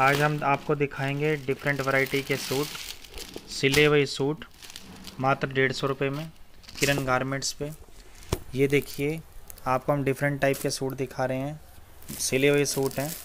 आज हम आपको दिखाएँगे डिफरेंट वैरायटी के सूट सिले हुए सूट मात्र डेढ़ सौ रुपये में, किरण गारमेंट्स पे। ये देखिए, आपको हम डिफरेंट टाइप के सूट दिखा रहे हैं। सिले हुए सूट हैं।